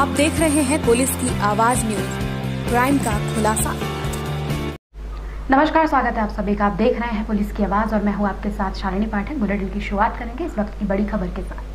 आप देख रहे हैं पुलिस की आवाज़ न्यूज़। क्राइम का खुलासा। नमस्कार, स्वागत है आप सभी का। आप देख रहे हैं पुलिस की आवाज़ और मैं हूँ आपके साथ शालिनी पाठक। बुलेटिन की शुरुआत करेंगे इस वक्त की बड़ी खबर के साथ।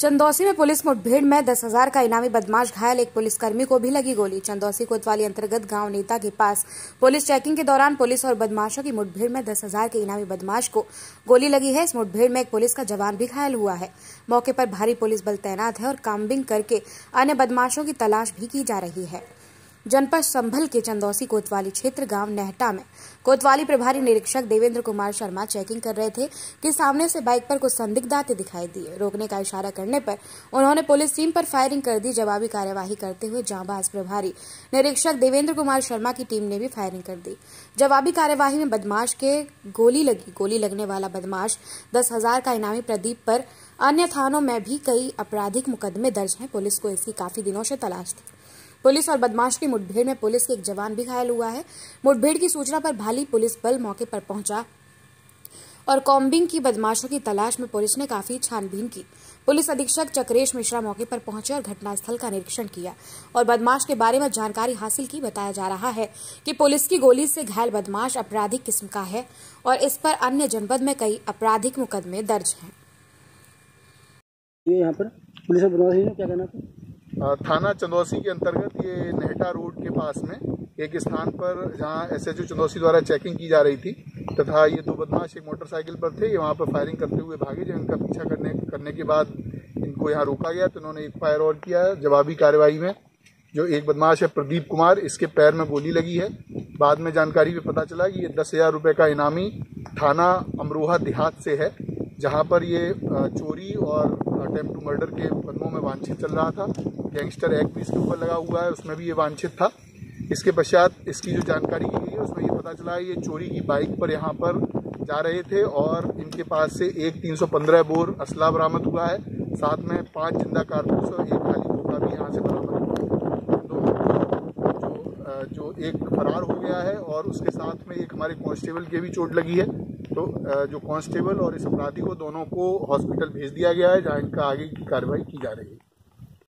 चंदौसी में पुलिस मुठभेड़ में दस हज़ार का इनामी बदमाश घायल। एक पुलिसकर्मी को भी लगी गोली। चंदौसी कोतवाली अंतर्गत गाँव नेता के पास पुलिस चेकिंग के दौरान पुलिस और बदमाशों की मुठभेड़ में दस हज़ार के इनामी बदमाश को गोली लगी है। इस मुठभेड़ में एक पुलिस का जवान भी घायल हुआ है। मौके पर भारी पुलिस बल तैनात है और काम्बिंग करके अन्य बदमाशों की तलाश भी की जा रही है। जनपद संभल के चंदौसी कोतवाली क्षेत्र गाँव नेहटा में कोतवाली प्रभारी निरीक्षक देवेंद्र कुमार शर्मा चेकिंग कर रहे थे कि सामने से बाइक पर कुछ संदिग्ध आते दिखाई दिए। रोकने का इशारा करने पर उन्होंने पुलिस टीम पर फायरिंग कर दी। जवाबी कार्यवाही करते हुए जांबाज प्रभारी निरीक्षक देवेंद्र कुमार शर्मा की टीम ने भी फायरिंग कर दी। जवाबी कार्यवाही में बदमाश के गोली लगी। गोली लगने वाला बदमाश दस हज़ार का इनामी प्रदीप पर अन्य थानों में भी कई आपराधिक मुकदमे दर्ज हैं। पुलिस को इसकी काफ़ी दिनों से तलाश थी। पुलिस और बदमाश की मुठभेड़ में पुलिस के एक जवान भी घायल हुआ है। मुठभेड़ की सूचना पर भाली पुलिस बल मौके पर पहुँचा और कॉम्बिंग की बदमाशों की तलाश में पुलिस ने काफ़ी छानबीन की। पुलिस अधीक्षक चक्रेश मिश्रा मौके पर पहुँचे और घटनास्थल का निरीक्षण किया और बदमाश के बारे में जानकारी हासिल की। बताया जा रहा है कि पुलिस की गोली से घायल बदमाश आपराधिक किस्म का है और इस पर अन्य जनपद में कई आपराधिक मुकदमे दर्ज हैं। यहाँ पर पुलिस क्या कहना था? थाना चंदौसी के अंतर्गत ये नेहटा रोड के पास में एक स्थान पर जहाँ एसएचओ चंदौसी द्वारा चेकिंग की जा रही थी, तथा ये दो बदमाश एक मोटरसाइकिल पर थे। ये वहाँ पर फायरिंग करते हुए भागे जब इनका पीछा करने करने के बाद इनको यहाँ रोका गया। तो उन्होंने एक फायर और किया, जवाबी कार्रवाई में, जो एक बदमाश है प्रदीप कुमार। इसके पैर में गोली लगी है। बाद में जानकारी में पता चला कि ये दस हज़ार रुपये का इनामी थाना अमरोहा देहात से है। जहाँ पर ये चोरी और अटेम्प्ट टू मर्डर के मुकदमों में वांछित चल रहा था। गैंगस्टर एक्ट भी इसके ऊपर लगा हुआ है, उसमें भी ये वांछित था। इसके पश्चात इसकी जो जानकारी की गई है, उसमें ये पता चला है, ये चोरी की बाइक पर यहाँ पर जा रहे थे और इनके पास से एक 315 बोर असला बरामद हुआ है। साथ में पाँच ज़िंदा कारतूस और एक खाली खोखा भी यहाँ से बरामद हुआ है। जो जो एक फरार हो गया है और उसके साथ में एक हमारे कांस्टेबल के भी चोट लगी है। तो जो कांस्टेबल और इस अपराधी को, दोनों को हॉस्पिटल भेज दिया गया है, जहाँ इनका आगे की कार्रवाई की जा रही है।